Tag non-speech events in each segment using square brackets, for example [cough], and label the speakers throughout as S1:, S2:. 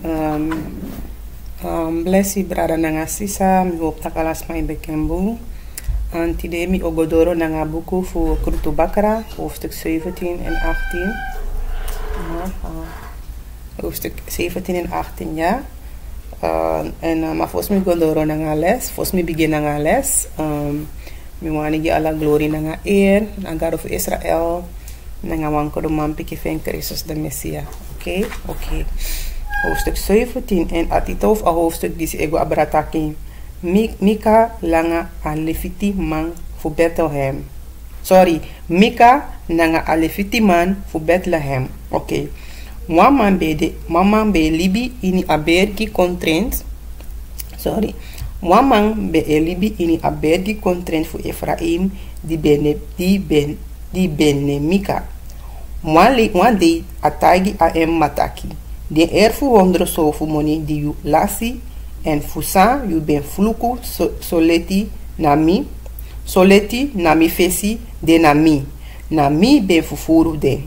S1: Um, um, blessi brada nanga sisa mi hoop tak alas mai bekembu. Today mi ogodoro nanga buku voor Kruto Bakra, hoofdstuk 17 en 18. Ja, uh, hoofdstuk 17 en 18, ja. Uh, en uh, maar volgens mij godoro nanga les, volgens mij begin nanga les. Um, mi wani gi alla glory nanga eer, nanga of Israël, nanga wanko de man piki van Christus de Messia. Oké, okay? Okay. Hoofdstuk 17 en atitof a hoofdstuk die ik abrataki. Mika langa a lefiti man voor Bethlehem. Sorry, Mika nanga a lefiti man voor Bethlehem. Oké. Okay. Be de mama be libi ini aberki contrent. Sorry. Mama be libi ini aberki contrent voor Ephraim di bene di ben di bene Mika. Mwali mwande atagi a mataki. De er fu wondro so fu moni di yu lasi en fusa yu ben fluku so, soleti na mi soleti na mi fesi de na mi na mi ben fufuru de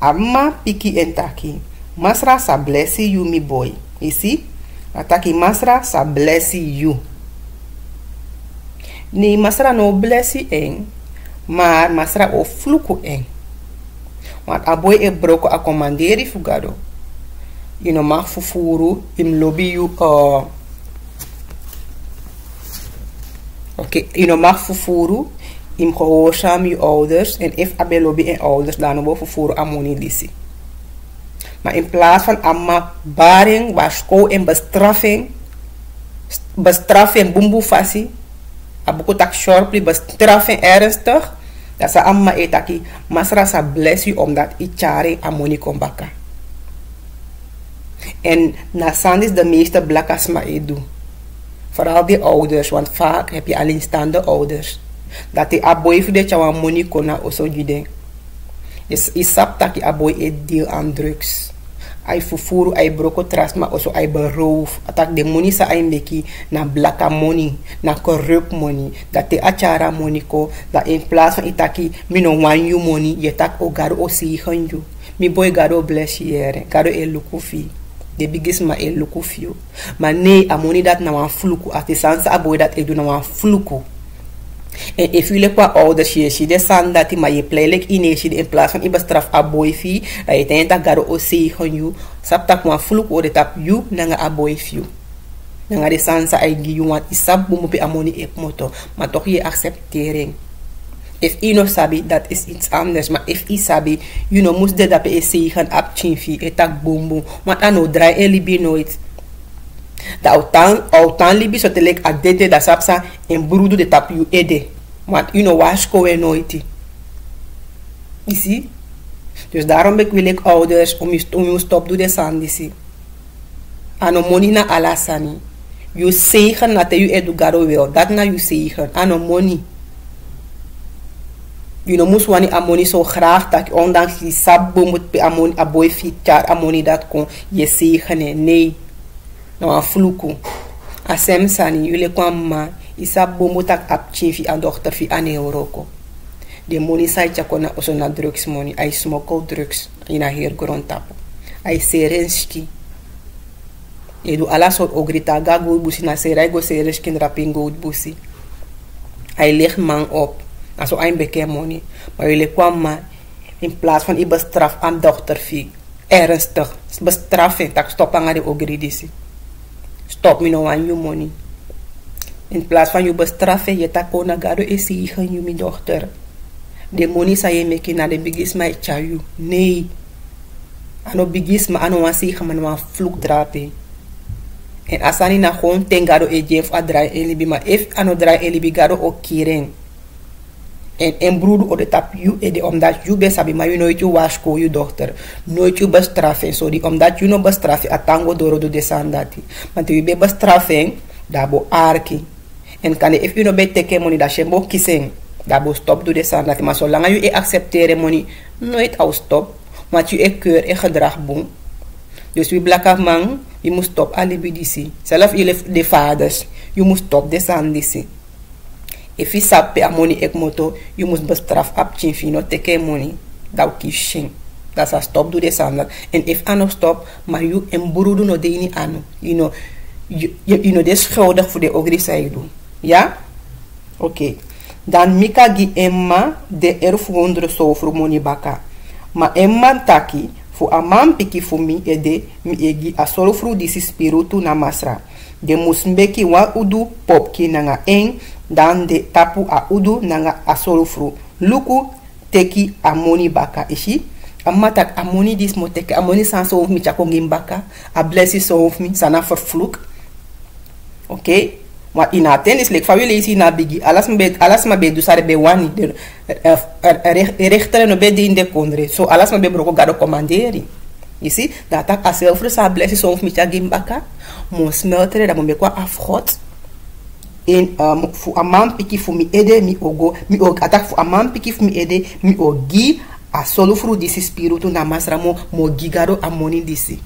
S1: amma piki en taki masra sa blessi you mi boy. Isi ataki masra sa blessi you ni masra no blessi en maar masra o fluku en want aboy e broko a fugado ino vervoeren im lobby you uh, okay. vervoeren im gehoorzaam je ouders en if abe lobby en ouders dan we vervoeren amoni lisi. Maar in plaats van amma baring, wasko en bestraffing, bestraffing bumbu fasi, abuko tak sharply bestraffing ernstig, dat sa amma etaki, masra sa bless you omdat i chare amoni kombaka. En na sandis de meeste blakas ma edu. Vooral die ouders, want vaak heb je alleenstaande ouders. Dat die aboy voor de chawa money kona oso jude. Is isap dat die aboy eet deel aan drugs. Ai fufuru, ai trust, maar also ai beroof. Atak de money sa ai meki na blaka money, na corrupt money. Dat de achara money ko, dat in plaats van itaki, mino wan you money, je tak o garo o si you. Mi boy garo bless garo e lukufi de bigis ma e luku fiu ma nee amoni dat na wan fluku ati sansa aboy dat e na wan fluku en if you le kwa ouders je si de san dat ma je plelek ine si de in plaats van iba straf aboy fi dat je tenta garo o si hon you. Sap tak wan fluku tap you na nga aboy fiu na nga de sansa ay gi isab bumu pe amoni e moto. Ma toch je acceptering if i no sabi dat is iets anders maar if i sabi you know moest de dat e gaan ap chinfi e tak bombo want ano draai e libi nooit da autan autan libi so telek a dede da sapsa en brudu de tap you ede. Want you know wash ko e nooit you see? Dus daarom ben ik wil ik ouders om je, stop doen de sandisi ano money na alasani you zegen dat you edu garo wil dat na you zegen ano money you know, moest wani amoni zo graag dat ondanks die sabbo moet be amoni aboy fitar amoni dat kon. Je zegene nee. Nou een fluku asem sani yule kwam ma isabbo moet tak apchin fi a dochter fi ane euroko. De money sai chakona oso na drugs money. Ai smokkel drugs. Ina hier grond tapo ai serenski edu ala soort ogrita gago busi na serai go serenski rapingo busi ai leg man op also ein bekend money. Maar jullie kwamen in plaats van je bestraf aan dochter vie. Ernstig. Bestraffing. Tak stop aan de ogridisi. Stop me nou aan je money. In plaats van je bestraffen, je tak ona gado is je je dochter. De money sa je meki na de bigisma e chayu. Nee. Ano bigisma ano wan sige man wan vloek drape. En asani na gewoon ten gado e jef a draai elibi. Maar if ano draai elibi gado o kiren en en broer o de tap you e de omdat you be sabi maar you nooit wash ko you dochter. Nooit you bestraffen so die omdat you no bestraffen atango doro do desandati. Want you be bestraffen dabo arki. En kan if you no be teke money da shembo kisen dabo stop do desandati. Maar zolang you e accepteren money nooit au stop. Want you e keur e gedrag boem. Dus wie blakaf man je moet stop alibi disi. Zelf je de vaders je moet stop desandisi if you sape a money ek moto you must bestraf ap chin fi no teke o kishin Dat is stop do de sander. En if ano stop, maar you en broedu no de niet ano. You know, you, you, you know, de schuldig voor de ogri zij doen. Ja? Okay. Dan mika gi emma de erfu hondre sofru moni baka. Ma emma taki, fu aman piki fu mi ede, mi egi a solfru disi spiritu na masra. De musmbeki wa udu popki nanga eng, dan de tapu a udu nanga a soro furu luku teki a moni baka ishi amma tak a moni dis mo teki a moni san so mi chako ngim baka. A blessi so mi sana verflucht okay wa ina tennis lek fa wele isi na bigi. Alas mbe alas mbe du sare be wani de eh, eh, eh, rechter no be din de kondre. So alas mbe broko gado commanderi isi da tak a selfre sa blessi so mi chagim baka. Mo smeltere da mo be kwa afrot En um, fu amam piki fu mi ede mi ogo mi og atak fu piki fu mi ede mi ogi a solo fru disi spiritu na masra mo gigaro amoni disi.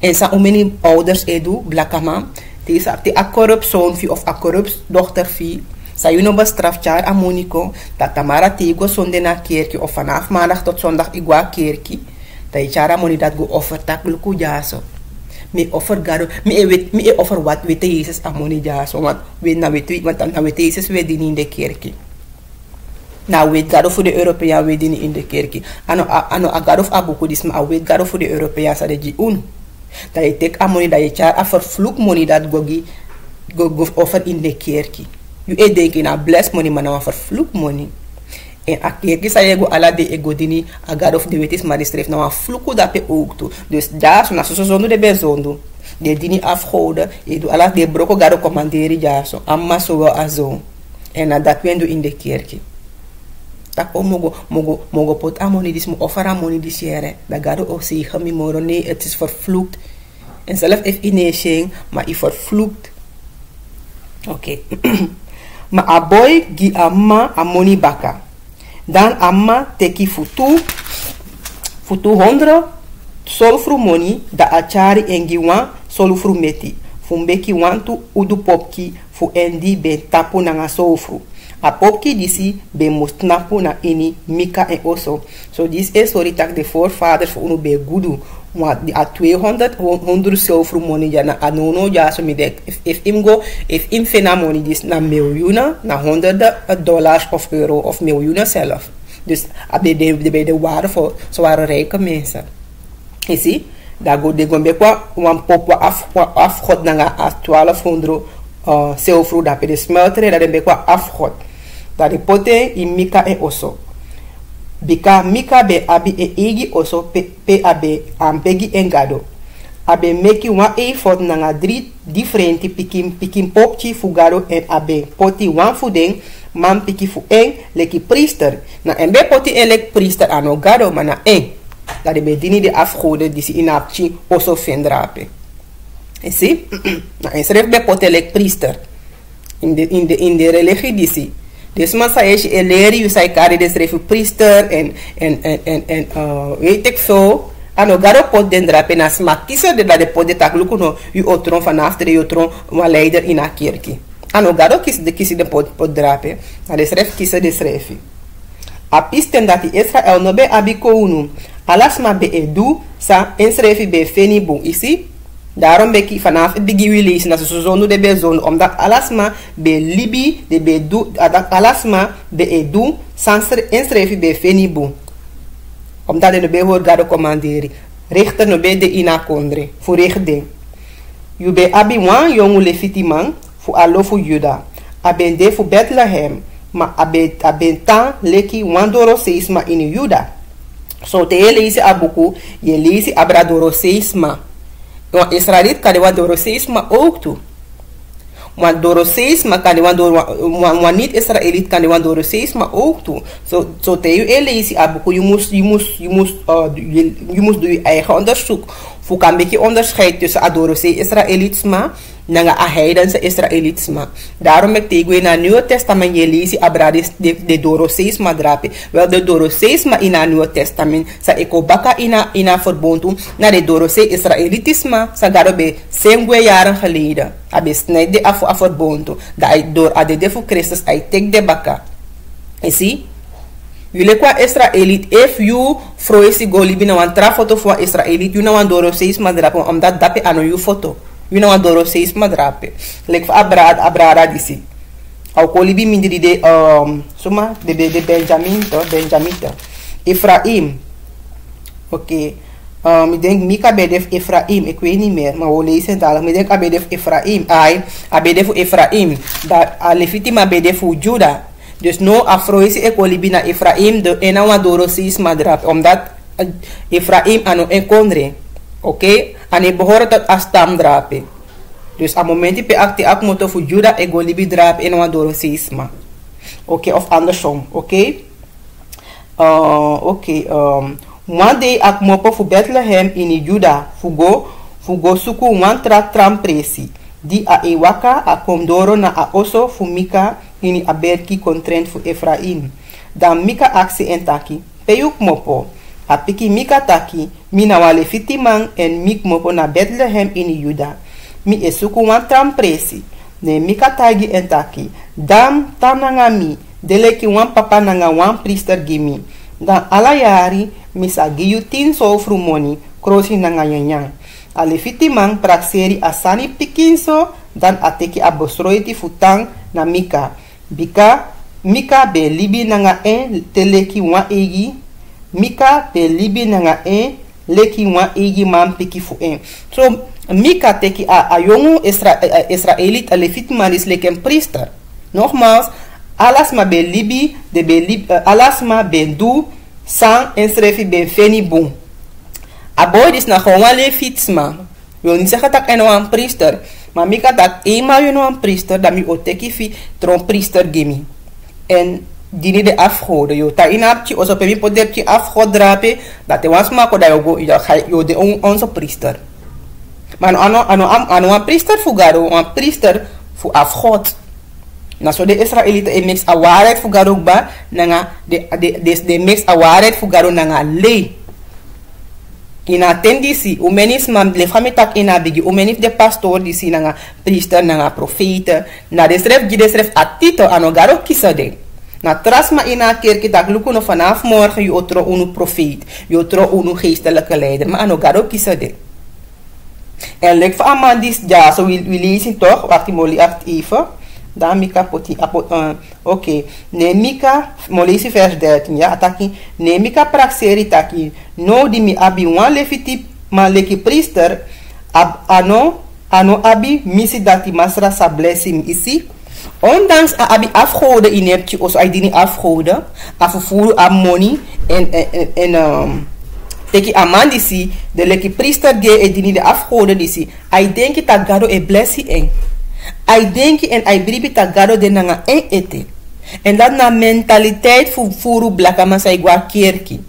S1: En sa omeni ouders edu blakama deze op de corrupt zoon of a corrupt dochter vie. Sa je nog bestrafjaar aan Monico. Dat Tamara tego zonde na kerkje of vanaf maandag tot zondag igwa kerkje. Dat je chara moni dat go offer tak luku jaso. Me offer garo, me e wet, me e offer wat wete Jezus aan moni jaso. Want we na wete, want na wete Jezus we dien in de kerkje. Na wet garo voor de Europeaan we dien in de kerkje. Ano, ano, garo of abuku dis ma a wet garo voor de Europeaan sa de ji un. Dat je tek a money dat je char a vervloek dat gogi go, go offer in de kerkie. Je e denk in a bless money maar na vervloek money. En a kerkie sa je go ala de ego dini a God of the wetis streef na dat pe ook toe. Dus daar zo na zo zondo de bezondo. De dini afhouden. Je doe ala de broko gado commanderi zo. Amma zo wel a zo. En dat wendo in de kerkie tak o mogo mogo mogo pot amoni dis mo offer amoni dis da gado o si mi moro nee het is vervloekt en zelf if ineshing maar i vervloekt oké okay. [clears throat] ma boy gi amma amoni baka dan amma teki futu futu hondro moni da achari engi wan solfru meti fumbeki wantu udu popki fu endi ben tapu nanga solfru A popki disi be mostnapu na ini Mika en Oso. So this is sorry tak de voorvaders voor unu be gudu. Want a 200 100 zilver money ja na anono ja so mi. If, if im go, if im fena money dis na miljoenen, na honderden dollars of euro of miljoenen zelf. Dus bij de, de, de waarde voor zware rijke mensen. Je ziet? Daar go de gombe kwa wan pop af wa na 1200 uh, zilver dat bij de smelter dat de kwa afgod dari pote i mika e oso bika mika be abi e igi oso pe, pe abe ambegi engado. Abe meki wan e fot nanga drie differenti pikin pikin popchi fugado en abe poti wan fudeng man piki fu eng leki priester. Na embe poti en lek priester ano gado mana eng. Dat de bedini de afgoden die ze in apchi oso vendrape en zie [clears throat] na en be poti lek priester. In de in de in de religie ze dus man zei je eleri, je zei kari des priester en, en, en, en, en uh, weet ik veel. Ano garo pot den drape na sma kiezer de dat de pot de tak luku no u otron vanaf de otron wa leider in a kerki. Ano garo kies de kies de pot pot drape. Na des ref kiezer des refi. A pisten dat die Israel no be abiko unu. Alas ma be edu sa ensrefi be feni bung isi Daarom ben ik vanaf het begin wil lezen dat ze zo de bezon, omdat alasma be libi de be du, alasma be edu, sans inschrijven be fenibu. Omdat de be hoort gado commanderen. Richter no be de ina kondre, voor richting. You be abi wan jongu lefitiman, fu alo fu juda. Abende fu Bethlehem, ma abe abentan leki wan doro seisma in juda. So te lezen abuku, je lezen abradoro seisma. Want Israëliet kan de Doroseisma ook toe. Maar Doroseisma kan de niet-Israëliet kan de Doroseisma ook toe. Zo so, te je lezen je moest, je moest, je moest, je, je moest doen je eigen onderzoek. Voor een beetje onderscheid tussen Adorose Israëlitisme nanga a heidense Israëlitisme. Daarom ik tegen na Nieuwe Testament je lezen abradis de, de Doroseisma drape. Wel de Doroseisma in het Nieuwe Testament sa eko baka ina ina verbondu na de Dorose Israëlitisme sa garobe sengwe jaren geleden. Abe snijd de af af verbondu. Da door ade de voor Christus ai tek de baka. Je ziet? Jullie qua Israëliet, if you froisi go libi na wan tra foto voor Israëliet, na seis madrape, omdat dape ano you foto. You na wan doro seis madrape. Lek abrad, abrada disi. Au ko libi de, um, suma, de, de, de Benjamin to, Benjamin to. Ephraim. Oké. Okay. Um, Mika Ephraim, ik weet niet meer, maar we lezen dadelijk. Abedef Ephraim, ai, abedef Ephraim, dat alefitima bedef Juda. Dus no afroisi e kolibi na Ephraim de ena wa doro sis madrap. Omdat Ephraim ano en kondre. Oké? Okay? En hij tot astam drape. Dus a momenti pe akti ak moto fu Juda e golibi drap ena wa doro sisma. Oké? Okay? Of andersom. Oké? Okay? Uh, Oké. Um, ak mopo fu Bethlehem in Juda fugo fugo suku wan tra presi. Di a e waka a komdoro na a oso fu Mika ini a berki kontrent fu Efraim. Dan Mika aksi en taki. Peyuk mopo. A piki Mika taki. Mi na wale fitimang en mik mopo na Bethlehem in Juda. Mi e suku wan tram presi. Ne Mika tagi en taki. Dam tananga. Deleki wan papa nanga wan priester gimi. Dan ala yari misa tin so frumoni krosi na nganyanyang. Alifitimang prakseri asani pikinso dan ateki abosroiti futang na mika. mbi ka mbi ka ben libi nanga e tele ki wan e gi mbi ka ben libi nanga e le ki wan e gi man peki fu e. So mbi ka teki a a yongu isra, e, a, israelit ale fiti maris leki en priester. Nogmaals alles ma ben libi de ben lib, e, uh, alles ma ben du san en srefi ben feni bon a boy dis na gewoon le fitsma wil niet zeggen dat ik een priester. Maar ik had dat eenmaal een priester, dat ik oteki fi tron priester gimme. En die niet de afgoden. Je ta inapje, als op een podepje afgod drapen, dat de was maken dat je go, je de onze priester. Maar ano ano ano een priester fugaro, een priester voor afgod. Na so de Israëlieten e mix a waarheid voor garo ba nanga de de de, mix a waarheid voor garo nanga le. Ina tendisi u menis mam le fami tak ina bigi u menis de pastor disi nanga priester nanga profete na de sref gi de sref atito ano garo kisade. Na trasma ina kerk tak no vanaf morgen je otro unu profeet, je otro unu geestelijke leider, maar ano garo kisade. En lek van amandis ja, so we, we lezen toch, die molie echt even. Dan Mika poti, apo, uh. Okay. Ne Mika, molesi vers 13, ja, ataki. Ne Mika praxeri taki. No di mi abi wan lefiti ma leki priester. Ab, ano, ano abi misi dati masra sa blessing isi. Ondanks a abi afgoden in hebt ai dini afgoden. Afufuru a money en, en, en, en um, teki aman disi. De leki priester ge e dini de afgoden disi. Ai denki tak gado e blessi eng. Ai denki en ai bribi tagado de nanga en ete. En dat na mentaliteit voor furu blaka masa igwa kerki.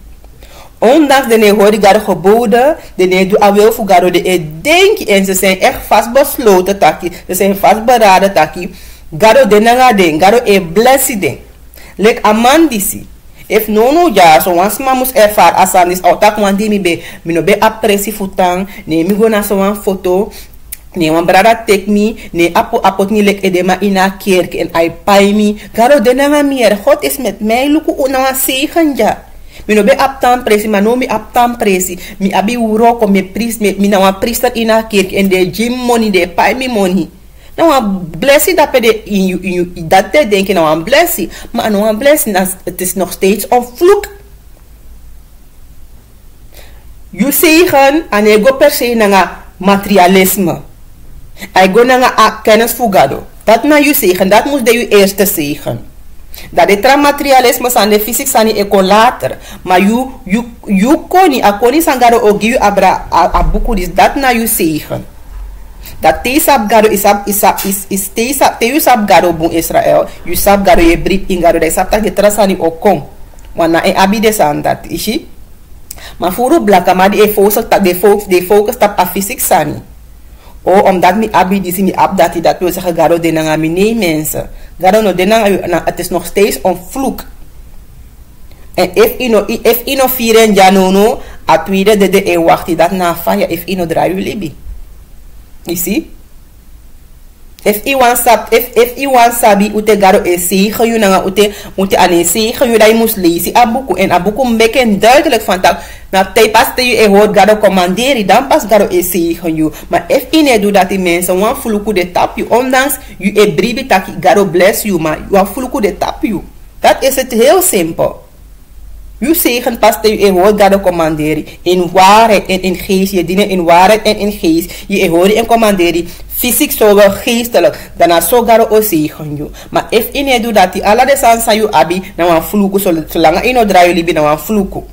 S1: Ondanks de ne hoor gado geboden, de ne doe awel voor gado de e denki en ze zijn echt vastbesloten taki. Ze zijn vastberaden taki. Gado de nanga den, gado e blessi den. Lek amandisi. If nono ja, so once ma mus erfar asan is autak wan di mi be, mi no be apresi futang, ne mi go na so wan foto, ne wan brada tek mi, ne apo apot ni lek edema ina kerk en ai pai mi. Garo de na meer, God is met mij, luku una zegen ja. Mi no be aptan presi, maar no mi aptan presi. Mi abi uroko me pris, me, mi na wan priester ina kerk en de gym money, de pai mi money. Na wan blessie dat pe de in you, in you, dat de denken na wan blessie. Maar na wan blessie, het is nog steeds een vloek. You zegen, en je go per se na materialisme. Hij go naar een kennis fugado. Dat na je zegen, dat moest de je eerste zegen. Dat de materialisme san de fysiek san eko later. Maar you, you, you koni, a koni sangaro o giu abra a, a buku dis, dat na je zegen. Dat te sab gado is ab is is is te sab te you sab gado bun Israel, you sab gado ye brip in gado de de trasani o kom. Wana e abi de san dat ishi. Maar furu blaka ma di e focus de focus de focus tap a fysiek sani. O omdat mi abi disi mi ab dat wil zeggen gado de nanga mi nee mensen. Gado no de nanga het is nog steeds een vloek. En if ino if ino vieren janono a tweede de de e wachti dat na faya if ino draai libi. You see? If i wan sab if if i wan sabi ute garo e zeggen you nanga ute ute ane zeggen you dai mus lezen a buku en a buku meken duidelijk van tak na te pas te e hoort garo commanderi dan pas garo e zeggen you maar if i do dat die mensen wan fuluku de tap you ondanks you e bribi tak garo bless you maar you wan fuluku de tap you dat is het heel simpel uw zegen past u in woord dat commanderen. In waarheid en in geest. Je dienen in waarheid en in geest. Je hoort en commanderen. Fysiek zowel geestelijk. Daarna zo garo o zegen je. Maar if in je doet dat die alle de san san abi. Na wan fluku. Zolang je no draai jullie na wan fluku.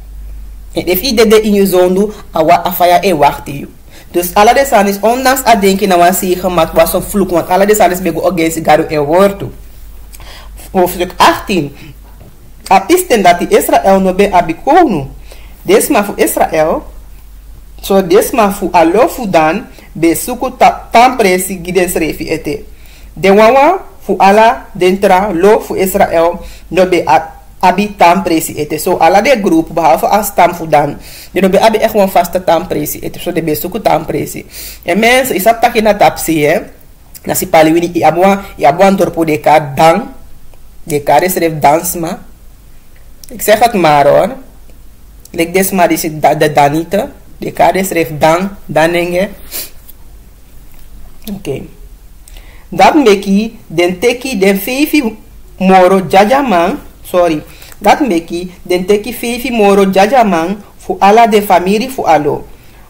S1: En if je dit in je zoon doet. Awa afaya e wacht je. Dus alle de is ondanks a denken na wan zegen. Maar was een vloek. Want alle de is bego against garo e woord. Hoofdstuk 18 apisten dat die Israël no be abikono. Desma fu Israël. So desma fu alo fu dan be suku ta, tampresi gides refi ete. De wawa fu ala dentra lo fu Israël no be abi ete. So ala de groep behalve as tam fu dan. De no be abi echt een vaste ete. So de be suku tampresi. En mensen, isap taki na tapsi hè. Na si paliwini i abuan, i de ka dang. De ka de dansma. Ik zeg het maar hoor. Like this maar is de Danita. De kade schrijft dan, daninge. Oké. Okay. Dat meki den teki den fefi moro jajaman. Sorry. Dat meki den teki fefi moro jajaman fu ala de famiri fu alo.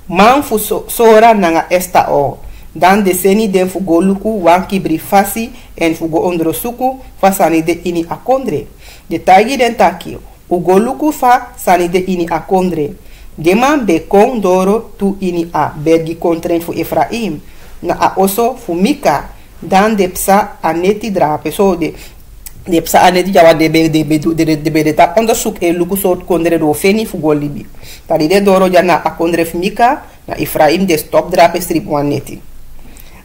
S1: Man so, sora nanga esta o. Dan de seni den fu goluku wan fasi en fu go ondrosuku fasani de ini akondre. De tagi den taki. Ugoluku fa sani de ini a kondre. Geman be kon doro tu ini a bergi kontren fu Efraim. Na a oso fu Mika. Dan de psa a neti drape. So de de psa a neti jawa de be de be de de be de ta onderzoek e luku soort kondre do feni fu golibi. Tadi de doro ja na a kondre fu Mika. Na Efraim de stop drape strip wan neti.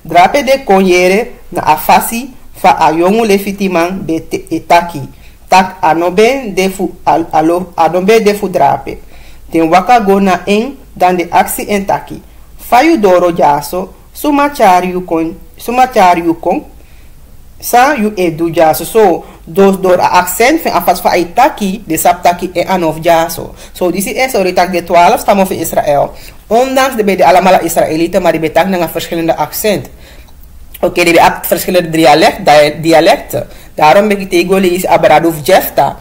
S1: Drape de konjere na a fasi fa a yongu lefitiman be te etaki tak anobe defu alo anobe defu drape. Den waka na en dan de aksi en taki. Fayu doro jaso suma chariu kon suma sa yu edu jaso so door accent van afas fa itaki de saptaki e anof jaso so disi is oritak de 12 stammen van Israël ondanks de bij de allemaal Israëlieten maar die betak naar verschillende accent Oké, okay, die hebben verschillende dialect, dialecten. Daarom ben ik tegen is Abradov Jefta.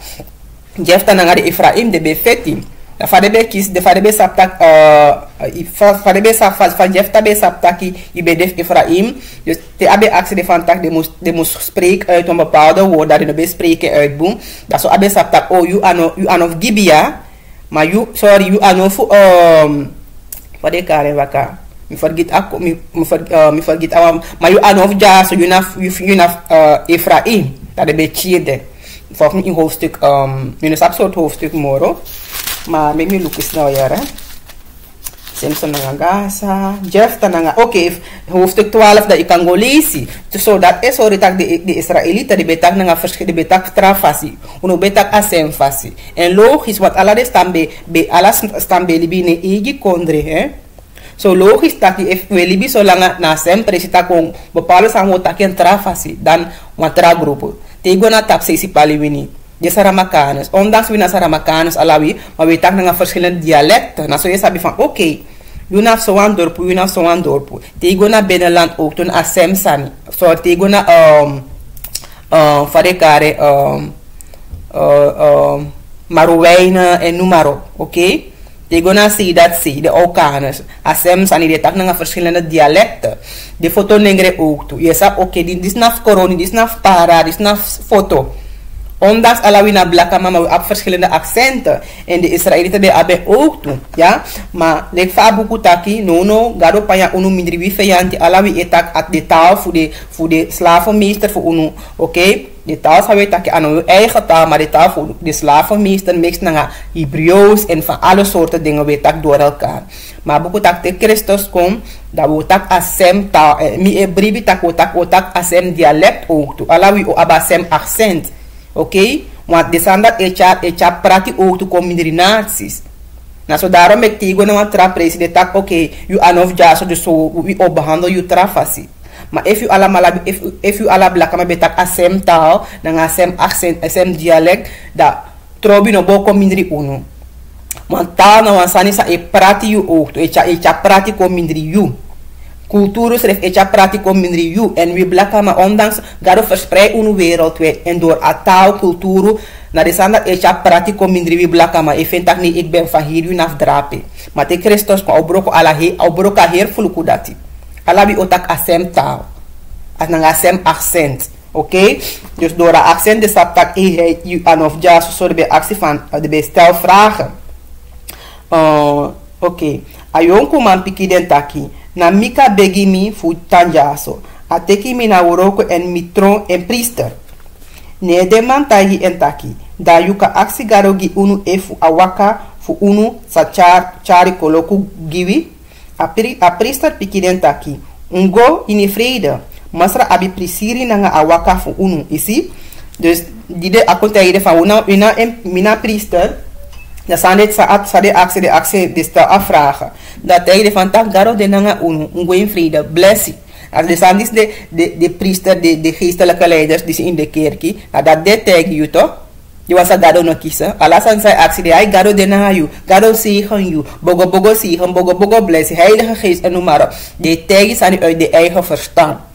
S1: Jefta nanga de Ephraim de Befetim. Da fade be kis de fade be saptak uh fade be sa van Jefta be saptaki i be def Ephraim. Dus te abe actie de van tak de moest de moest spreken uit een bepaalde woord dat de be uit boem. Dat zo abe saptak oh you ano you ano Gibia. Maar you sorry you ano fu um wat ik kare waka. mi forget ako mi mi, for, uh, mi forget awam maar you ano of ja so you na you, you na uh, Ephraim dat de bechiede volgens in hoofdstuk um in een soort hoofdstuk moro maar met me look snel ja Simpson nga gasa, Jeff nga okay, hoofdstuk 12 dat ik kan go lezen. So dat is hoor dat de, de Israëlieten die betak nga verschillende betak trafasi, uno betak asem fasi. En logisch wat alla de stambe be alles stambe libine igi kondre hè. So logisch dat die libi so lang na sempre si ta kung bepaalde sango taken trafasi dan watra grupo. Tego na tap si paliwini. De Saramakanos. Ondanks we naar Saramakanos alawi, maar we tak naar verschillende dialecten. Nou, zo je sabi van, oké, okay, je na zo'n dorp, je na zo'n dorp. Tego na binnenland ook, toen asem sani. So, tego na, um, um, um, uh, um, en noem oké? Okay? Tego na si dat si, de Okanus. Asem sani, de tak naar verschillende dialecten. De foto nengre ook toe. Je oké, okay, dit is naf corona, dit is naf para, dit is naf foto. Ondanks alawi na blakka mama we verschillende accenten. En de Israëlieten de abe ook toe. Ja? Maar lek fa buku taki, no no, gado panya unu mindri wi feyanti alawi etak at de taal voor de, voor de slavenmeester voor unu. Oké? Okay? De taal zou je taki aan uw eigen taal, maar de taal voor de slavenmeester mix naar Hebreeuws en van alle soorten dingen we tak door elkaar. Maar buku tak te Christus kom, dat we tak asem taal, eh, mi e bribi tak we tak we asem dialect ook toe. Alawi o abasem accent. Okay? Want de standaard echa echa prati ook te combinaties. Nou, so daarom ik tegen een trap president tak oké, you anof jaso dus so we op behandel you trafasi. Maar if you allemaal, if, if you alla blaka ma betak asem taal, dan asem accent, asem dialect, da trobi no boko mindri uno. Want taal na wansani sa e prati you ook, e cha e cha prati ko mindri you. Cultuur schrijft etja pratico mindri you. En we blakka maar ondanks gado verspreid unu wereldwijd. En door a taal, cultuur, na de sanda etja pratico mindri we blakka maar. Ik vind dat niet, ik ben van u naf drape. Maar te Christus maar obroko ala he, obroko heer fuluku dati. Ala bi otak asem taal. As nang asem accent. Oké? Okay? Dus door a accent de saptak e he you an of so de be actie van de be vragen. Uh, Oké. Okay. Ayonku man piki den taki na mika begi mi fu tanjaso. A teki mi na uroko en mitron en priester. Ne de man en taki. Da yuka aksi garogi unu e fu awaka fu unu sa char, chari koloku giwi. A, pri, a priester pikiden taki. Ungo ini vrede. Masra abi prisiri nanga awaka fu unu. Isi? Dus die de akonta ide van una, una, mina priester. Staan dit saat sa de actie de actie de stel afvragen. Dat hij de van tak garo de nanga unu, un vrede, blessie. Als de staan de, de, de priester, de, de geestelijke leiders die in de kerkie, nou dat dit tegen je toch? Je was dat gado no kiezen. Alasan zei actie de hij garo de nanga you, garo zegen you, bogo bogo zegen, bogo bogo blessie, heilige geest en noem maar op. De tegen zijn uit de eigen verstand.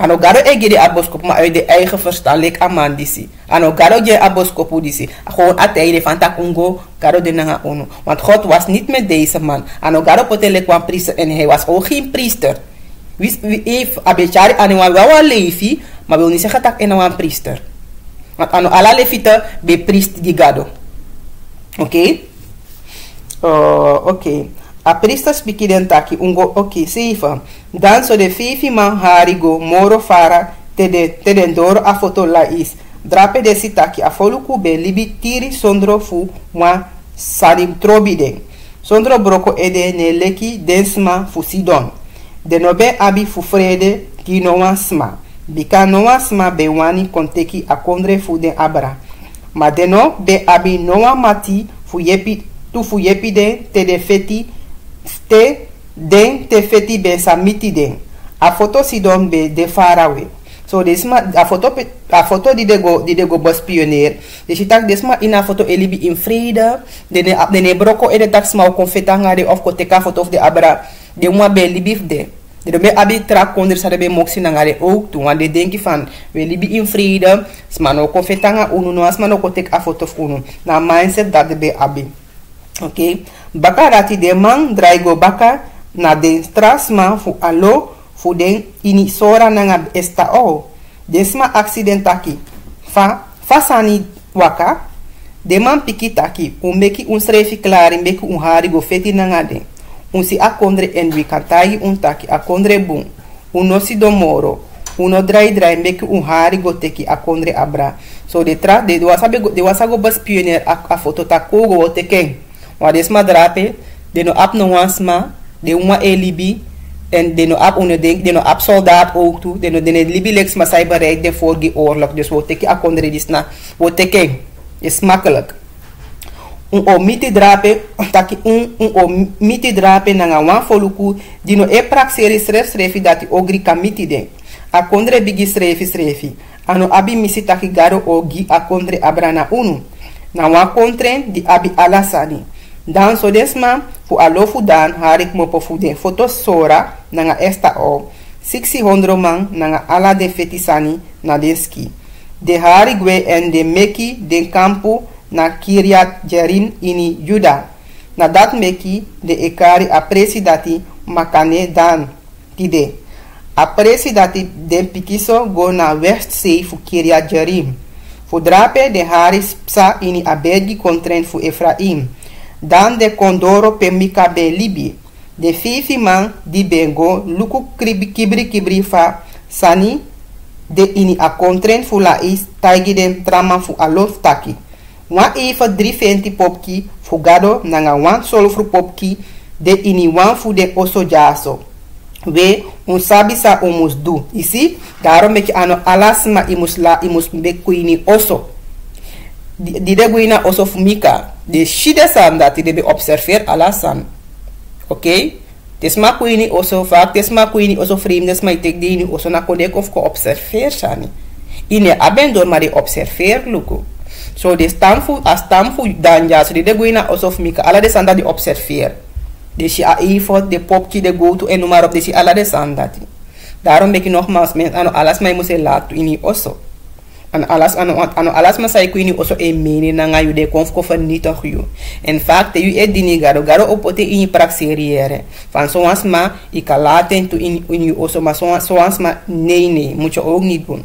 S1: Ano garo egi de aboskop maar uit de eigen verstand lek aman disi. Ano garo je aboskopu disi. Gewoon atei van takungo garo de nanga ono. Want God was niet met deze man. Ano garo potele kwam priester en hij was ook geen priester. Wie if abechari anu wel wel lefi, maar wil niet zeggen dat en een priester. Want ano ala lefite be priest di gado. Oké? Okay? Uh, Oké. Okay. A prista spikidentaki ungo oki seifa. Dan so de fifi man harigo moro fara te de te den doro a foto la is. Drape de sitaki a foluku be libi tiri sondro fu mwa salim trobide. Sondro broko ede ne leki densma fu abi fu frede ki noa sma. Bika noa sma wani konteki a kondre fu den abra. Ma deno be abi noa mati fu yepi tu fu yepi de te de feti te den te feti ben sa miti den. A foto si don be de farawe. So desma a foto a foto di de go di de go bos pioneer. De si tak desma ina foto elibi in vrede. De ne de ne broko e de tak sma o konfeta ngade of ko teka foto of de abra. De mwa be libif de. De be abi tra konder sa de be moksi na ngade ook tu. Want de denki van we libi in vrede. Sma no konfeta nga unu no asma no ko tek a foto of unu. Na mindset dat de be abi. Okay. Baka rati de man draigo baka na den strasma fu alo fu den ini sora nanga esta o. Desma accident taki. Fa, sani waka. De man piki taki. Un meki un srefi klari un go feti nanga den. Un si akondre en wi kantai un taki akondre bun. Uno si domoro. Uno drai drai meki un hari go teki akondre abra. So de tra de wasabe de wasago bas pioneer a, foto takugo wo teken. Wa desma drape, de no ap no wansma, de uma e libi, en de no ap une denk, de no ap soldaat ook toe, de no de libi leks ma zij bereikt de vorige oorlog. Dus we teki akondre dis na, we teki, is makkelijk. Un o miti drape, taki un, un o miti drape na nga wan foluku, di no e praxeri sref srefi dati ogri kamiti den. Akondre bigi srefi srefi. Ano abi misi taki garo o akondre abrana unu. Na wan kontren di abi alasani. Dan so desma fu alofu dan harik mo po fu den foto sora nanga esta o 600 man nanga ala de fetisani na den ski. De hari gwe en de meki den kampu na Kiryat Jerim ini Juda. Na dat meki de ekari apresi dati makane dan tide. Apresi dati den pikiso go na west sei fu Kiryat Jerim. Fu drape de hari psa ini abedi kontren fu Efraim. Dan de kondoro pe mika be. De fifi man di bengo luku kribi kibri kibri fa sani de ini a kontren fu la is taigi den trama fu taki. Wan even drie venti popki fu gado nanga wan solfru popki de ini wan fu de oso jaso. We un sabi sa du. Isi, daarom met ano alas ma imus la imus bekuini oso. Di, di de guina oso fumika. De shide sam dat die be observeer alasan. Oké? Okay? Tesma kuini oso vaak tesma kuini oso vreemdes maar tek dini oso na kodek of ko observeer sani. Ine aben door maar de observeer luku. So de stamfu a stamfu danja so de de guina oso mika ala de sanda di observeer. De si a de popki de go to en op de si ala de sandati. Daarom ben ik nogmaals mensen ano alles mij moet laten ini oso. Ano alas ano ano alas masai kuini oso e meni na ngayu de konf ko vernietig yu. In fact yu e dini garo garo opote ini praxeriere. Van zoals ma i kalaten tu in in oso ma zoals ma nee nee moet je ook niet doen.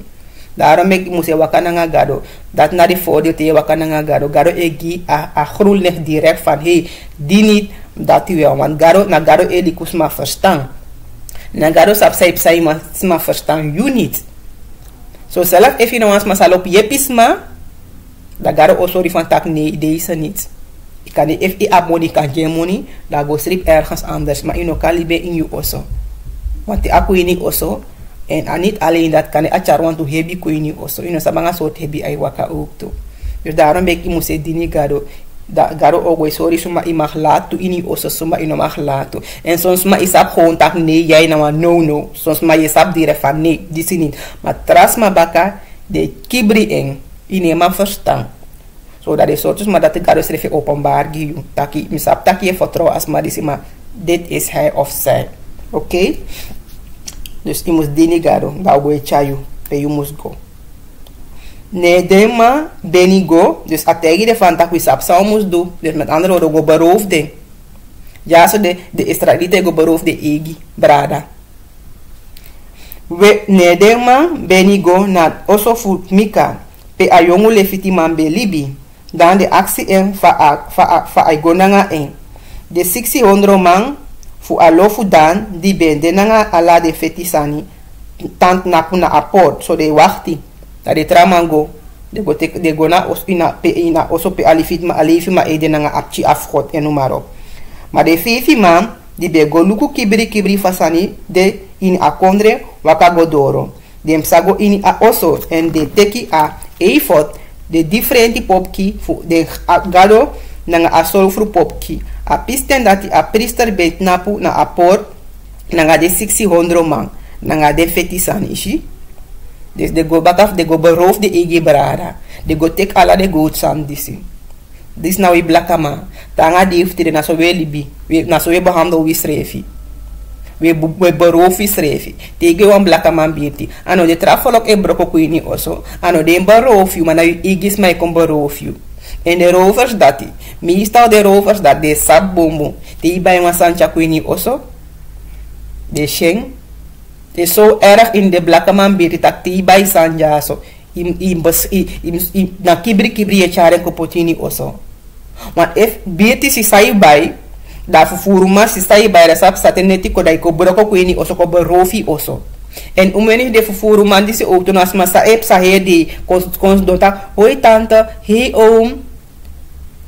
S1: Daarom ik moest je wakana nga. Dat na die voordeel te wakana nga. Gado egi a, a groen ligt direct van hey, die niet dat wel. Want gado na gado e di kusma verstaan. Na gado sap sai sai ma, ma verstaan you. So zelf if je nou eens masal op jepisma, dan ga je ook sorry van tak nee, deze niet. Ik kan niet, if je ab money kan geen money, dan go strip ergens anders. Maar in elkaar libe in je osso. Want die akku niet osso. En aan niet alleen dat kan je achar want to hebi ko niet osso. You know, sabanga soort hebi ay waka ook to. Dus daarom ben ik zeggen, dini gado da garo ogo sorry suma i mag laatu ini oso suma ino mag laatu en soms ma isap gewoon tak nee jij nou no no. Soms ma je sap dire van nee die is niet maar tras ma baka de kibri eng ini ma verstaan. So dat is soortjes maar dat garo schrijf openbaar giu taki misap taki je vertrouw as ma disi ma dit is hij of zij. Oké? Okay? dus je moet dini garo da chayu pe you must go Nedema benigo, dus ategi de van tak wisap saumus do, dus met andere woorden go beroofde. Ja, so de, de Israëlieten go beroofde egi, brada. We nedema benigo na oso fu mika, pe a jongu lefiti man be libi, dan de actie en fa a, fa a, fa en. De 600 man fu a lofu dan, di ben nanga ala de fetisani, tant na kuna so de wachti. Na de tramango de go tek de go na os ina pe ina oso pe alifit ma alifi ma ede na nga apchi afgot en numaro. Ma de fifi ma di be go luku kibri kibri fasani de in akondre waka godoro dem sago ini a oso en de teki a eifot de differenti popki fu de gado na nga asol fru popki. A pisten dati a priester bet napu na apor na nga de 600 man na nga de fetisani ishi Dus de go back de go beroof de ege brada. De go tek ala de goat sam disi. Dis nou i blakama. Tanga di ifti de na so we libi. We, na so we behandel wi srefi. We, we beroof wi srefi. Tege wan blakama birti. Ano de trafolok e broko kuini oso. Ano de beroof yu, maar na yu igis mij beroof yu. En de rovers dati. Meestal de rovers dat de sap bombo. Te iba yung sancha kuini oso. De sheng. Is zo erg in de blakke man biri tak ti bij sanja so. Im im bes im im na kibri kibri e chare ko potini oso. Want if beti si sai bij da fufuru ma si sai bij resap sateneti ko dai ko broko ko ini oso ko berofi oso. En umeni de fufuru man disi auto nas ma sa ep sa hedi kons kons dota oi tante he oom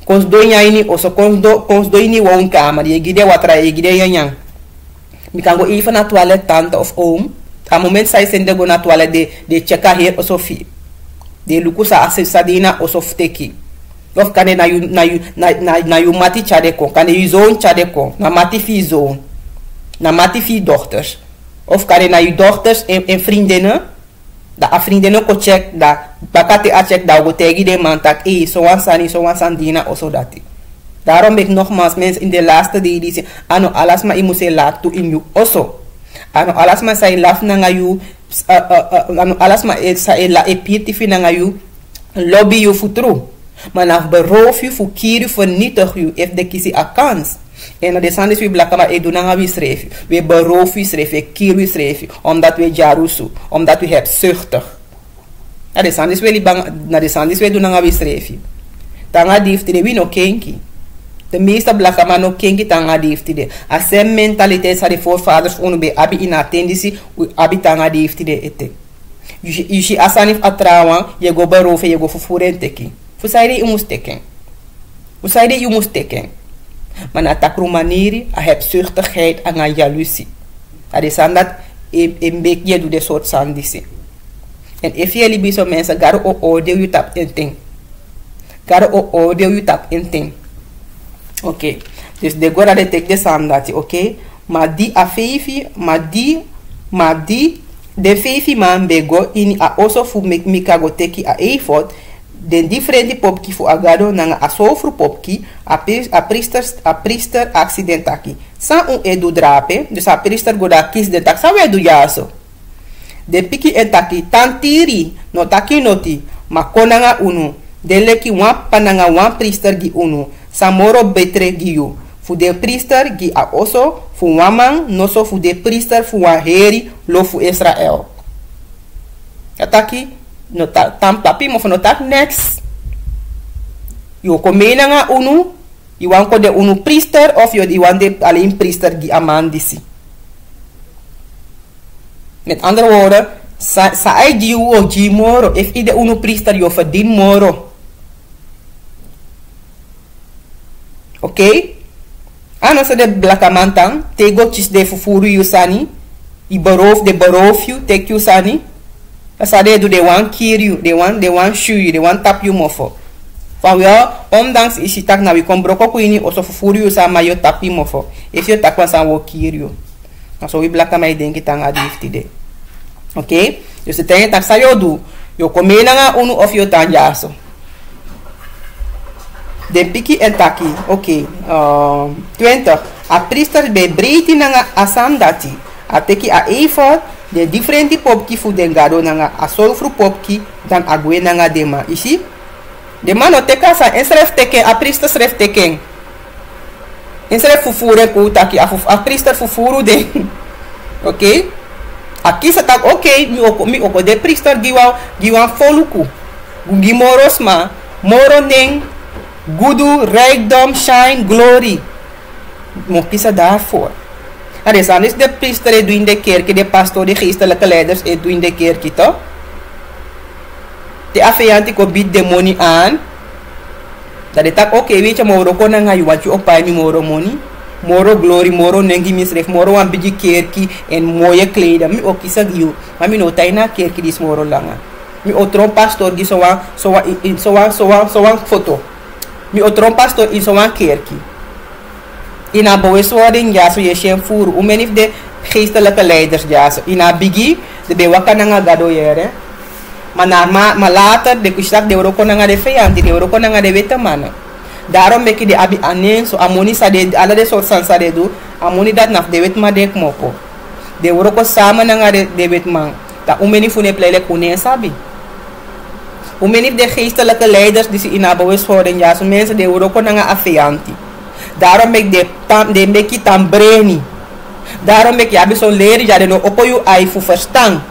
S1: kons do ini oso kons do kons do ini won kamer ye gide watra ye gide yang mi kan go even na toilet tante of oom. A moment sai sende go na toilet de de checka hier oso fi de luku sa ase sadina oso fteki of kane na yu na yu na na, na mati chade ko kane yu zoon na mati fi zoon na mati fi dochters. Of kane na yu dochters en, en vriendinnen da a vriendinnen ko check da bakate a check da go tegi de man tak e so wan sani so sandina dati Daarom ben ik nogmaals mensen in de laatste die die ano alas ma imu se tu in you also. Ano alas ma say laf na you, ano alas ma sa e la epitifi na nga lobby you futru. Maar na beroof you, verkeer you, vernietig you, if de kisi a kans. En na de sandis we blakama e doen nga we schreef. We beroof we schreef, we kier schreef, omdat we jarusu, omdat we li bang, na de sandis we doen nga we schreef. Tanga diefti de wino kenki. De meeste blakke man ook kenki tanga die. Als zijn mentaliteit sa de voorvaders unu be abi in attendisi abi tanga die ete. Je asanif atrawa je go barofe je go fufuren teki. Fusaide moest teken. Fusaide moest teken. Maar na takru manieri a hebzuchtigheid en a jaloezie. Dat is aan dat een beetje doet de soort sandisi. En if je libi zo mensen gar o oordeel je tap in ting. Gar o oordeel je tap in ting. Oké. Okay. Dus de gora de tek de sandati, oké? Okay? maar die a fefi maar die maar die de fefi man bego ini a oso fu mikago teki a efot den differenti popki fu agado nanga a sofru popki a, a priester a priester accidentaki san un edu drape dus a priester goda kis de tak sa we edu yaso de piki etaki tantiri no taki noti ma konanga unu de leki wan pananga wan priester gi unu samoro betre giu fu de priester gi a oso fu waman noso fu de priester fu wan lo fu Israel. Ataki no ta tam papi mo no tak next. Yo komena nga unu iwan ko de unu priester of yo iwan de alleen priester gi amandisi. Met andere woorden sa sa ai o gi moro if ide unu priester yo verdien moro oké okay? de blakamantang tego chis de fufuru yusani i beroof de beroof you take you sani Pasade do they want kill you, they want they want shoot you, they want tap you mofo. Van wel, ondanks is je tak na wie kom broko kuini oso fufuru you sa ma yo tap you mofo. If you tak wan sa wo kill you. So we blaka mai denki tang adi ifti de. Okay? Dus de tenye tak sa yo do, yo komena nga unu of yo tan Den piki en taki, okay. Um, 20. A priester be breiti nga asam dati. A teki a efod, de differenti popki fu den gado nanga a solfru popki dan a gwe nanga dema isi dema no teka sa ensref teken a priester sref teken ensref fufure ku taki a, a priester fufuru den [laughs] ok aki sa tak ok mi oko oko de priester giwa giwa foluku gi moros ma moro nen gudu rijkdom shine glory mo kisa daarvoor er is anders de priester doen in de kerk, de pastor, de geestelijke leiders doen in de kerk, toch? De affianti ko bid de money aan. Dat de tak, oké, okay, weet je, moro ko na nga, wat je op mi moro money. Moro glory, moro nengi misref, moro wan bidji kerki en mooie kleden. Mi ook kisa giu. Maar mi no taina kerki dis moro langa. Mi otron pastor gi so wan, so wan, so wan, so wan, so wan foto. Mi otron pastor in so wan kerki. Ina bewustwording ja je shen furu umenif de geestelijke leiders ja so ina bigi de be wakana nga gado yere. Maar ma, ma later de kustak de euroko nga de feyanti de euroko nga de wete mana. Daarom meki de abi anen so amoni sa de ala de soort san sa de du amoni dat naf de wet ma dek moko. De euroko sama nga de de man ta umeni fune plele kune sabi umenif de geestelijke leiders die ze ina bewustwording ja so mensen de euroko nga afeyanti Daarom mek de tam de meki tam breni. Daarom mek ya biso leri ja de opoyu ai fu verstaan.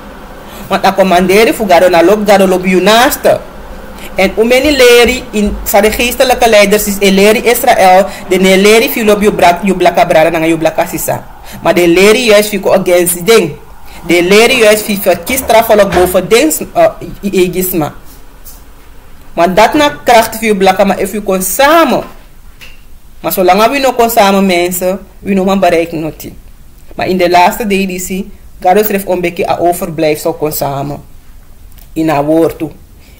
S1: Want a commanderen fu gado na loop gado you naaste. En umeni leri in sa de geestelijke leiders is e leri Israël de ne leri fi loop you brak brada na you blaka sisa. Maar de leri juist ko against ding. De leri juist fi verkies strafvolk boven dings uh, egisma. Maar dat na kracht you blaka maar if you kon samen maar zolang we nog kon samen mensen, we nog maar bereiken not. Maar in de laatste editie, God schreef een beetje een overblijfsel kon samen. In haar woord toe.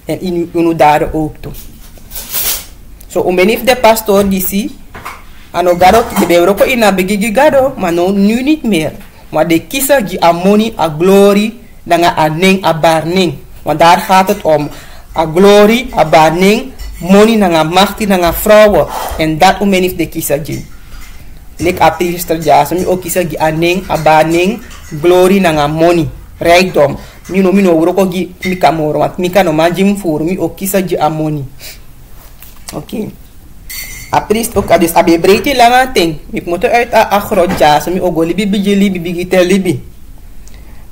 S1: En in uw daden ook toe. Zo, om benif de pastor die zie, ano gado, de beuroko in a begigi gado, maar no, nu niet meer. Maar de kiezen die a money, a glory, dan a ning, a barning. Want daar gaat het om. A glory, a barning, money na nga machti na nga vrouwen en dat om menif de kisa ji lik a priester jasa mi o kisa gi aning abaning glory na nga money. Rijkdom mi no mi no wuro ko gi mi kamoro mat mi kano manjim furu mi o kisa ji a money. Oké a priest ook dus a be breiti langa ting mi moto uit a a grot jasa mi o go libi biji libi bigi te libi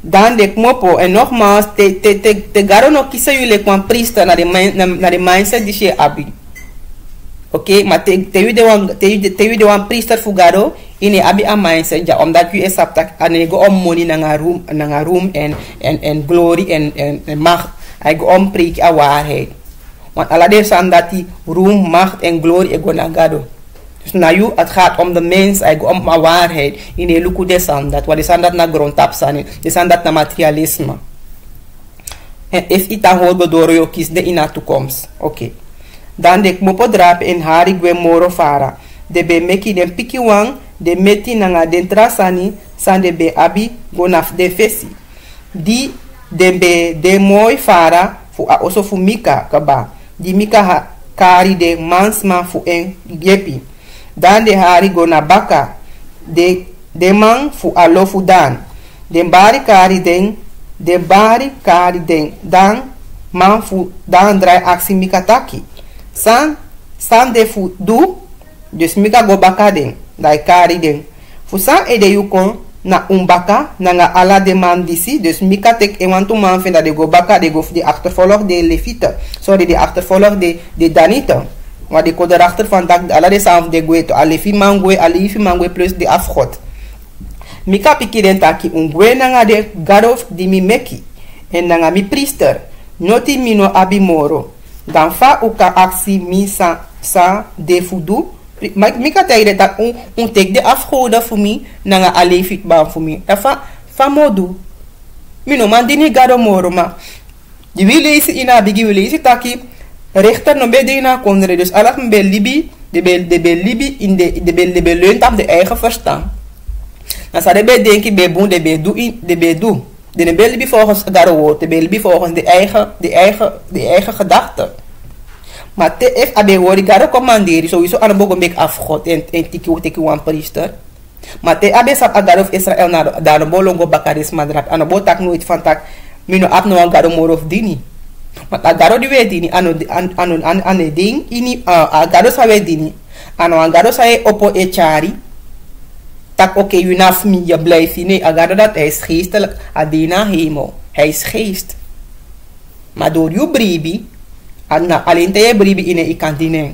S1: dan de mopo en nogmaals te te te te garo no kisa yule kwan priester na de na, na de mindset di she abi. Oké okay? maar te te de wan te te de wan priester fugaro ini abi a mindset ja. Omdat esap tak ane go om money na nga room nga room en en en glory en en, en macht. Hij go om preek a waarheid. Want ala de san dati room macht en glory e go na gado dus na you, het gaat om de mens, om de waarheid. In de luku de sandat, wat is dat na grondtap sani, de sandat na materialisme. En if ita hoort door je kies de in de toekomst. Oké. Okay. Dan de mopo drap in hari gwe moro fara. De be meki den piki de meti nanga den tra sani san de be abi go na de fesi di den be de mooi fara fu a oso fu mika kaba di mika ha kari de mansma fu en yepi dan de hari go na baka de de man fu a lo fu dan. Den bari kari den de bari kari den dan man fu dan drai aksi mika taki. San san de fu du dus mika go baka den dai kari den fu san e de yukon na un baka na nga ala de man disi dus mika tek e wantu man de go baka de go de achtervolg de levite sorry de achtervolg de de danite maar de ko erachter van dat ala de sam de goe to alefi man goe alefi man goe plus de afgod mika piki den taki un goe na nga de garof di mi meki en na nga mi priester noti mino abi moro. Dan fa uka aksi mi sa sa de fudu maar ik kan zeggen dat un tek de afgoden voor mij na nga alefit ba voor mij dat fa modu. Mino man dini gado moro ma. Di wile isi ina bigi taki rechter no be na kondre. Dus alag be libi de be de be libi in de de be de be leunt op de eigen verstand. Dan sa de denki be boen de be do in de be do de be libi volgens gado woord de be libi volgens de eigen de eigen de eigen gedachten maar te if abe wori garo commanderi sowieso aan bogo mek afgod en en tiki wo tiki wan priester. Maar te abe sap agaro of Israël na da no bolongo bakaris madrak ano bo tak nooit van tak mino ap no garo morof dini maar agaro di we dini ano ano an ane ding ini uh, agaro sa we dini ano agaro sa e opo e chari tak oké, okay, je naf mi, je blijft Nee, agaro dat hij is geestelijk. Adina hemel. Hij is geest. Maar door je bribi, alleen te bribi in een kantine.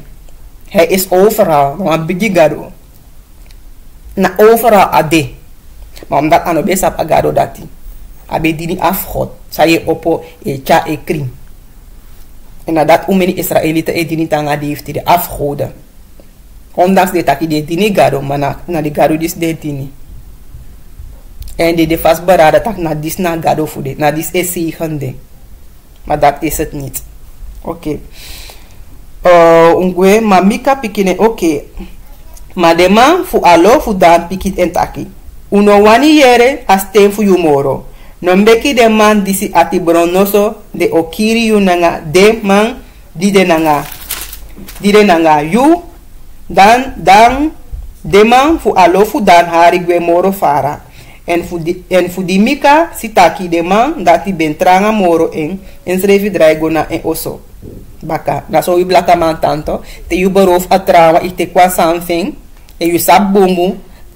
S1: Hij is overal, maar bigi gado. Na overal ade. Maar omdat ano besa agado dati. Abe dini afgod. Saye opo e cha e krim. En nadat umeni Israëlieten e dini tanga die heeft de afgoden. Ondanks de taki de dini gado, maar na, na de gado dis de dini. En de de vastberaden tak na dis na gado voede. Na dis e zegende. Maar dat is het niet. Oké. Okay. Uh, ungwe ma mika pikine oké. Okay. Ma de man fu alo fu dan pikit en taki. Uno wani yere as ten fu yumoro. No mbeki de man disi ati bronoso de okiri yu nanga de man di de nanga. Di de nanga yu dan dan de man fu alo fu dan hari gwe moro fara. En fu di, en fu di mika si taki de man dati bentranga moro en en srevi draigona en oso. baka na so yu man tanto te yu berof atrawa ite kwa something e yu sab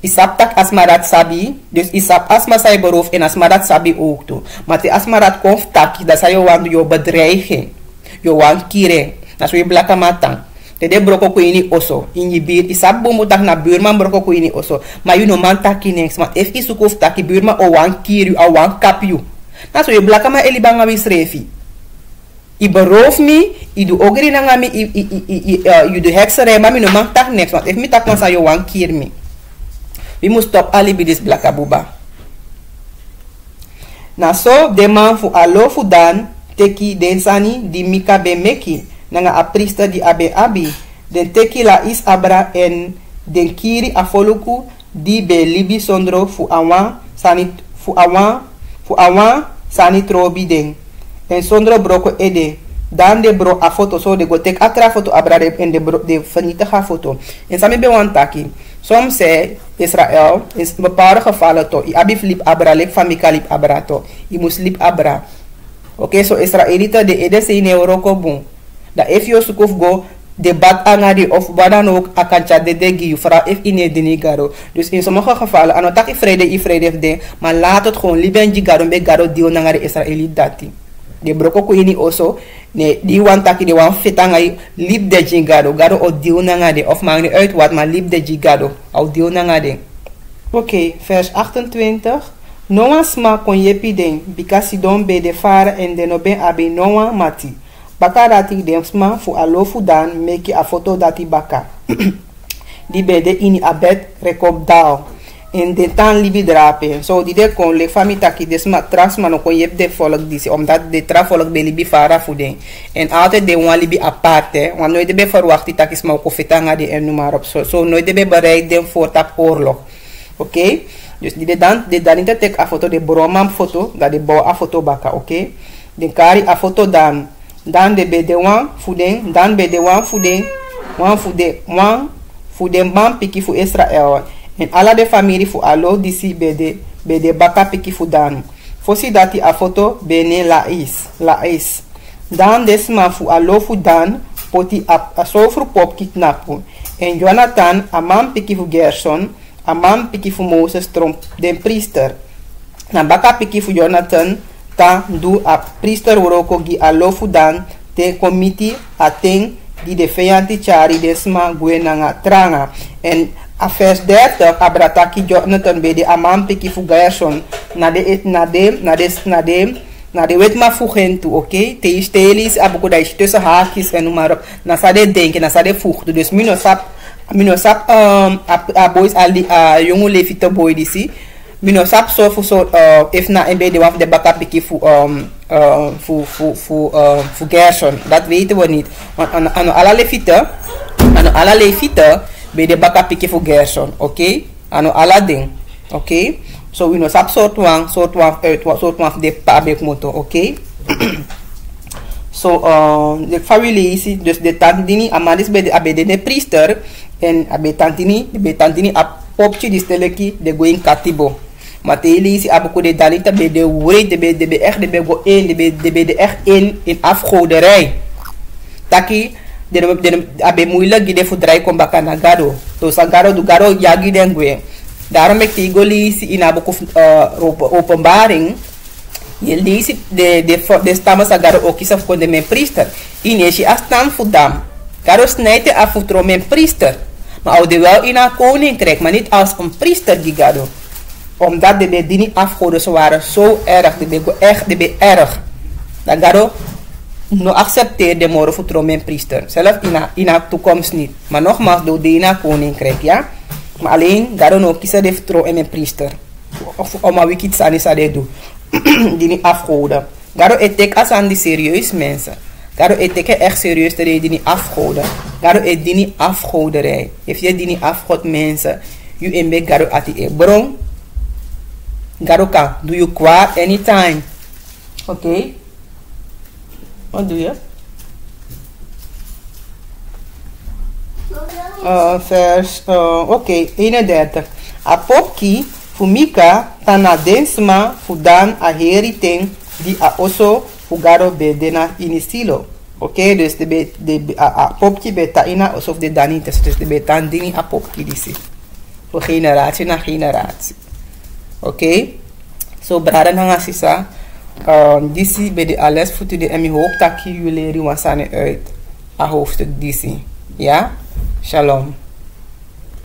S1: isap tak asmarat sabi dus isap asma sai berof en asmarat sabi ook toe. Maar te asmarat konf tak da sa yo wan yo bedreiging yo wan kire na so yu blaka man tan te de broko ko ini oso in yi bir isap bomu tak na buurman broko ko ini oso. Maar yu no man taki next maar if isu kof taki buurman o wan kiri o wan kap yu na so yu blaka man eli banga wi srefi. I beroof me, i doe ook erin aan me, i, i, i, i, uh, i doe hekserij, maar mi no mag tak niks, want if mi tak man sa yo wan kier me. We must stop alibi dis blaka buba. Na so, de man fu alo fu dan, teki den sani di mika be meki, nanga a priester di abe abi, den teki la is abra en den kiri a foluku di be libi sondro fu awan, sani, fu awan, fu awan, sani trobi den. en sondro broko ede dan de bro a foto so de go tek atra foto abra de en de bro de vernietige foto en sami be taki soms se Israël in bepaalde gevallen to i abi flip abra lek famika lip abra to i mus lip abra. Oké okay, so Israëlita de ede in Euroko bun da if yo sukuf go de bat angari of wadan ook akancha de degi fra if in de garo. Dus in sommige gevallen ano tak i vrede i vrede de maar laat het gewoon liben garo be garo dio nangari Israëlit dati de broko ko ini oso ne di wan taki de wan fitanga lip de jingado gado o diu nanga de of maakt niet uit wat maar lip de jingado au diu nanga de oké okay, vers 28 Noa sma kon yepi den bikasi don be de fara en de no ben abe noa mati. Baka dati den sma fu alofu dan meki a foto dati baka. [clears throat] Di be de ini abet rekop dao in de tan libi drapen. Zo die de kon le fami taki des ma trans man kon je de volk disi omdat de tra volk be libi fara voeding. En altijd de wan libi aparte, want nooit de be verwacht die takis ma ko fetanga de en noem maar op. Zo so, nooit de be bereid den voor tap oorlog. Oké? Okay? Dus die de dan de dan niet tek a foto de bromam foto, dat de bo a foto baka, oké? Okay? Den kari a foto dan. Dan de be de wan voeding, dan be de wan voeding, wan voeding, wan voeding bam piki fu Israël. En alla de familie fu alo disi be de, be de baka piki fu dan. Fosi dati a foto bene la is. Dan desma fu alo fu dan, poti a, a sofru pop kidnapu. En Jonathan, a man piki Gerson, a man piki Moses trom den priester. Na baka piki Jonathan, ta du a priester woroko gi fu dan, te komiti a ten di de feyanti chari desma gwe nanga tranga. En a vers 30 abrataki Jonathan be de amam piki fu Gerson na de na de na de na de na de wet ma voegen toe, oké? Okay? Te stelis abuko da tussen haakjes en noem maar op. Na sa de denken, na sa de voegde. Dus mino sap mino sap um, a, a boys a, a jonge levite boy disi. Mino sap so fu so uh, if na en be de waf de baka piki fu um, uh, fu fu fu uh, fu Gerson. Dat weten we niet. Want aan, aan alle levite, aan alle levite be de baka piki fu Gerson? Okay? Ano oké? Okay? So we know sap soort wang, soort wang uit, soort wang de pa moto? Okay? [coughs] so uh, de familie is dus de tantini amadis be de abede de priester en abe tantini de tantini a popchi di steleki de going katibo. Hele is abuko de dalita de wure de be de echt de be go in de be de echt in in afgoderij. Taki de de abe moeilijk de fu drai kom bakana gado. To sa gado du gado yagi den gwe. Daarom ik lezen in een uh, openbaring. Je leest de, de, de stammen van Garo ook is afkomen de mijn priester. In afstand voor dam. Garo snijdt af voor mijn priester. Maar oude wel in een koninkrijk, maar niet als een priester die Garo. Omdat de bediening afgoden ze waren zo erg. De be echt, de be erg. Dat Garo no accepteer de morgen voor mijn priester. Zelf in de toekomst niet. Maar nogmaals, door de in een koninkrijk, ja. Maar alleen, daarom ook kiezen de tro en een priester. Of om een wiki te zijn, de doen. [clears throat] Die niet afgoden. Daarom eet ik als aan die serieus mensen. Daarom eet ik echt serieus de die niet afgoden. Daarom eet die niet afgoderij. If je die niet afgod mensen, je in be garo ati e bron. Garo kan, doe je kwaad anytime. Oké? Okay? Wat doe je? Uh, vers, uh, oké, okay, 31. A popki fumika tana densma fudan a heriting di a oso fugaro bedena inisilo. Oké, okay, dus de, be, de a, a popki beta ina alsof de danites. Dus de betan dini a popki disi. Voor generatie na generatie. Oké, okay? so brada nanga Um, disi be de alles futu de emi hoop taki jullie wasane uit. A hoofdstuk disi. Ja? Shalom.